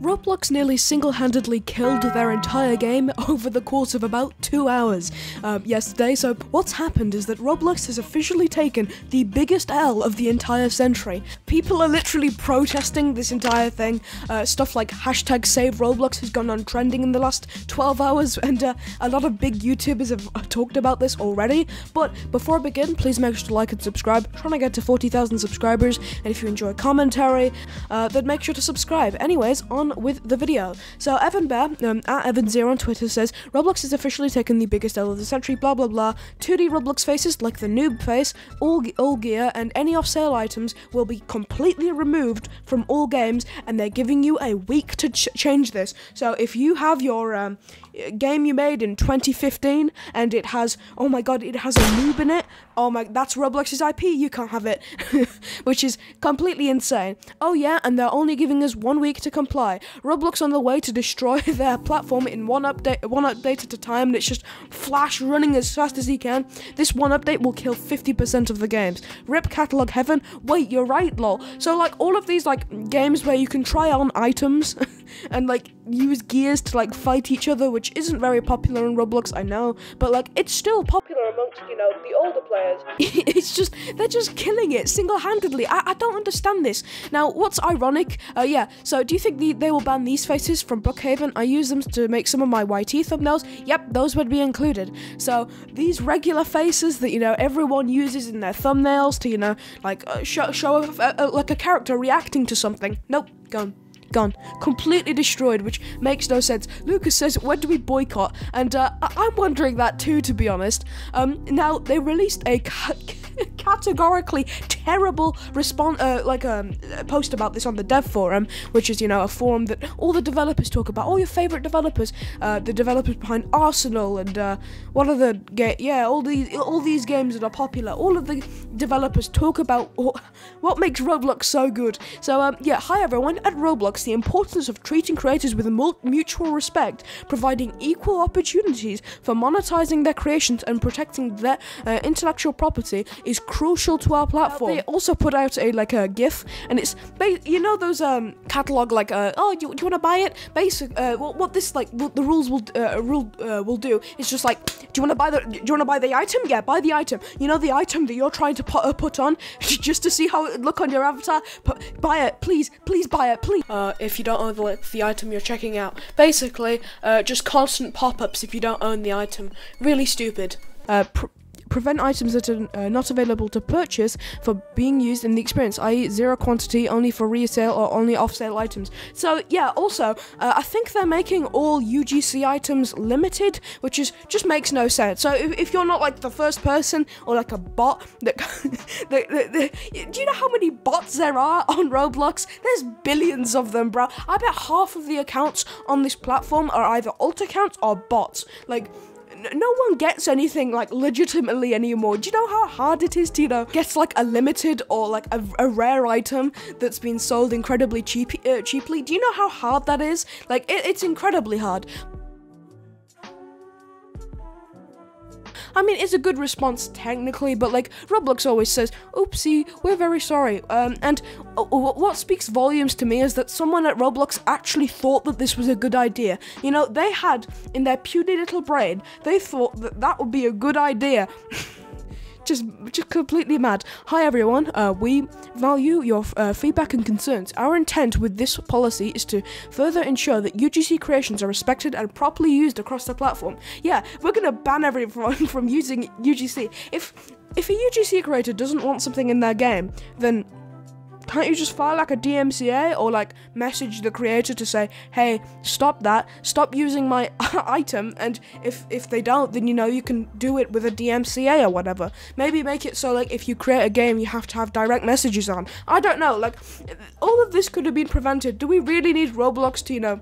Roblox nearly single handedly killed their entire game over the course of about two hours um, yesterday. So, what's happened is that Roblox has officially taken the biggest L of the entire century. People are literally protesting this entire thing. Uh, stuff like hashtag save Roblox has gone on trending in the last 12 hours, and uh, a lot of big YouTubers have talked about this already. But before I begin, please make sure to like and subscribe. I'm trying to get to 40,000 subscribers, and if you enjoy commentary, uh, then make sure to subscribe. Anyways, on with the video. So Evan Bear, um, at Evan Zero on Twitter says Roblox has officially taken the biggest L of the century. Blah blah blah. 2D Roblox faces like the noob face, all all gear, and any off sale items will be completely removed from all games, and they're giving you a week to ch- change this. So if you have your um, game you made in 2015 and it has oh my god it has a noob in it oh my that's roblox's ip you can't have it which is completely insane oh yeah and they're only giving us one week to comply roblox on the way to destroy their platform in one update one update at a time and it's just flash running as fast as he can. This one update will kill 50% of the games. Rip catalog heaven? Wait you're right lol. So like all of these like games where you can try on items and like use gears to like fight each other which isn't very popular in Roblox, I know, but like it's still popular amongst, you know, the older players. it's just they're just killing it single-handedly. I, I don't understand this. Now, what's ironic? Uh, yeah. So, do you think the, they will ban these faces from Brookhaven? I use them to make some of my YT thumbnails. Yep, those would be included. So these regular faces that you know everyone uses in their thumbnails to you know like uh, show show a, a, like a character reacting to something. Nope, gone gone, completely destroyed, which makes no sense. Lucas says, when do we boycott? And uh, I- am wondering that too, to be honest. Um, now, they released a categorically terrible response, uh, like um, a post about this on the dev forum, which is, you know, a forum that all the developers talk about, all your favorite developers, uh, the developers behind Arsenal and uh, what are the, ga- yeah, all these, all these games that are popular, all of the developers talk about what makes Roblox so good. So, um, yeah, hi everyone, at Roblox, the importance of treating creators with mutual respect, providing equal opportunities for monetizing their creations and protecting their uh, intellectual property is crucial to our platform. They also put out a like a GIF, and it's you know those um catalog like uh, oh do, do you want to buy it? Basic uh, what, what this like what the rules will uh, rule uh, will do is just like do you want to buy the do you want to buy the item? Yeah, buy the item. You know the item that you're trying to put, uh, put on just to see how it look on your avatar. Put, buy it, please, please buy it, please. Uh, if you don't own the, the item you're checking out, basically uh, just constant pop-ups if you don't own the item. Really stupid. Uh, prevent items that are uh, not available to purchase for being used in the experience, i.e., zero quantity, only for resale or only off sale items. So, yeah, also, uh, I think they're making all UGC items limited, which is just makes no sense. So, if, if you're not like the first person or like a bot that, do you know how many bots there are on Roblox? There's billions of them, bro. I bet half of the accounts on this platform are either alt accounts or bots. Like, no one gets anything like legitimately anymore. Do you know how hard it is to, you know, get like a limited or like a, a rare item that's been sold incredibly cheap, uh, cheaply? Do you know how hard that is? Like, it, it's incredibly hard. I mean, it's a good response technically, but like Roblox always says, "Oopsie, we're very sorry." Um, and uh, what speaks volumes to me is that someone at Roblox actually thought that this was a good idea. You know, they had in their puny little brain, they thought that that would be a good idea. just just completely mad. Hi everyone, uh, we value your uh, feedback and concerns. Our intent with this policy is to further ensure that UGC creations are respected and properly used across the platform. Yeah, we're gonna ban everyone from using UGC. If if a UGC creator doesn't want something in their game, then can't you just file like a DMCA or like message the creator to say, hey, stop that, stop using my item, and if if they don't, then you know you can do it with a DMCA or whatever. Maybe make it so like if you create a game, you have to have direct messages on. I don't know. Like all of this could have been prevented. Do we really need Roblox to you know?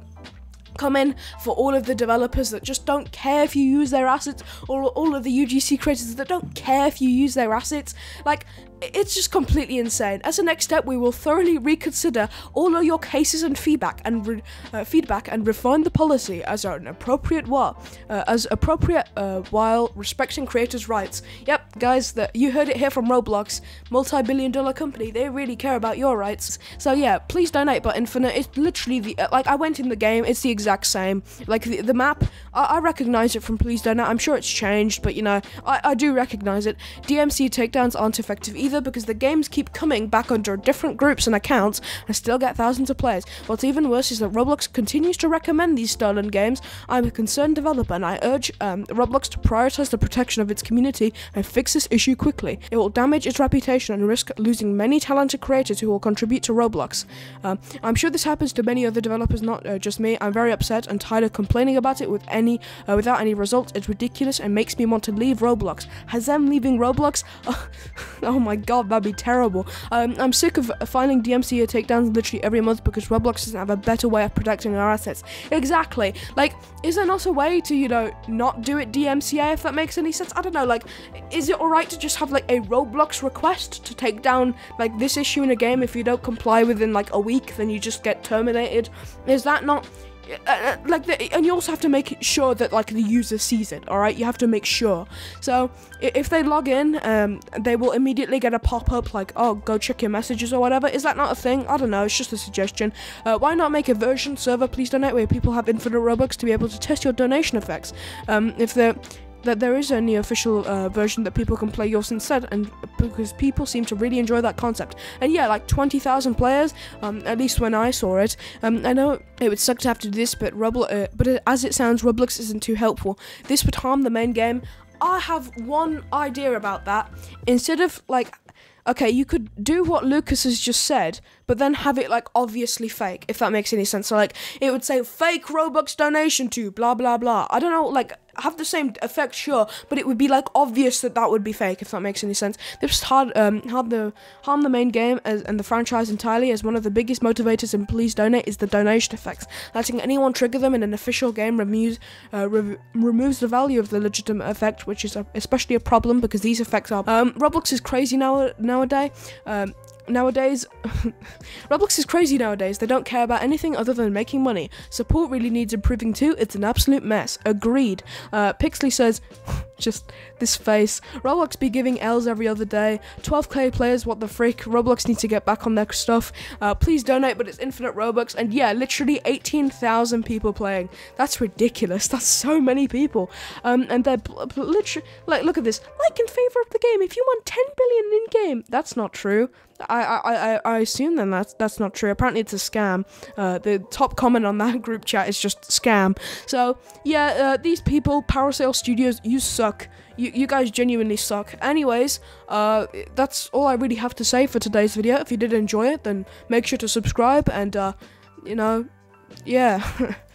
Come in for all of the developers that just don't care if you use their assets, or all of the UGC creators that don't care if you use their assets. Like, it's just completely insane. As a next step, we will thoroughly reconsider all of your cases and feedback and uh, feedback and refine the policy as an appropriate while uh, as appropriate uh, while respecting creators' rights. Yep, guys, that you heard it here from Roblox, multi-billion-dollar company. They really care about your rights. So yeah, please donate. But Infinite, it's literally the uh, like I went in the game. It's the exact same. Like the, the map, I, I recognize it from Please Donate. I'm sure it's changed, but you know, I, I do recognize it. DMC takedowns aren't effective either because the games keep coming back under different groups and accounts and still get thousands of players. What's even worse is that Roblox continues to recommend these stolen games. I'm a concerned developer and I urge um, Roblox to prioritize the protection of its community and fix this issue quickly. It will damage its reputation and risk losing many talented creators who will contribute to Roblox. Um, I'm sure this happens to many other developers, not uh, just me. I'm very and tired of complaining about it with any uh, without any results. It's ridiculous and makes me want to leave Roblox. Has them leaving Roblox? oh my god, that'd be terrible. Um, I'm sick of finding DMCA takedowns literally every month because Roblox doesn't have a better way of protecting our assets. Exactly. Like, is there not a way to, you know, not do it DMCA if that makes any sense? I don't know. Like, is it alright to just have like a Roblox request to take down like this issue in a game? If you don't comply within like a week, then you just get terminated. Is that not? Uh, uh, like the, and you also have to make sure that like the user sees it all right? You have to make sure. So if they log in um, they will immediately get a pop-up like oh go check your messages or whatever. Is that not a thing? I don't know. It's just a suggestion. Uh, why not make a version server? Please donate where people have infinite robux to be able to test your donation effects. Um, if they're that there is any official uh, version that people can play yours instead, and because people seem to really enjoy that concept. And yeah, like 20,000 players, um, at least when I saw it. Um, I know it would suck to have to do this, but Roblox, uh, but as it sounds, Roblox isn't too helpful. This would harm the main game. I have one idea about that. Instead of like okay, you could do what Lucas has just said, but then have it like obviously fake, if that makes any sense. So like it would say fake Robux donation to blah blah blah. I don't know, like have the same effect, sure, but it would be like obvious that that would be fake, if that makes any sense. This hard um hard the harm the main game as, and the franchise entirely as one of the biggest motivators in Please Donate is the donation effects. Letting anyone trigger them in an official game removes uh, re- removes the value of the legitimate effect, which is a, especially a problem because these effects are um Roblox is crazy now nowadays. Um, nowadays, Roblox is crazy nowadays. They don't care about anything other than making money. Support really needs improving too. It's an absolute mess. Agreed. Uh, Pixley says, just this face. Roblox be giving L's every other day. 12k players, what the frick? Roblox needs to get back on their stuff. Uh, please donate, but it's infinite Robux. And yeah, literally 18,000 people playing. That's ridiculous. That's so many people. Um, and they're literally, like, look at this. Like in favor of the game. If you want 10 billion in game, that's not true. I, I, I, assume then that's that's not true. Apparently it's a scam. Uh, the top comment on that group chat is just scam. So yeah, uh, these people, Parasail Studios, you suck. You, you guys genuinely suck. Anyways, uh, that's all I really have to say for today's video. If you did enjoy it, then make sure to subscribe and uh, you know, yeah.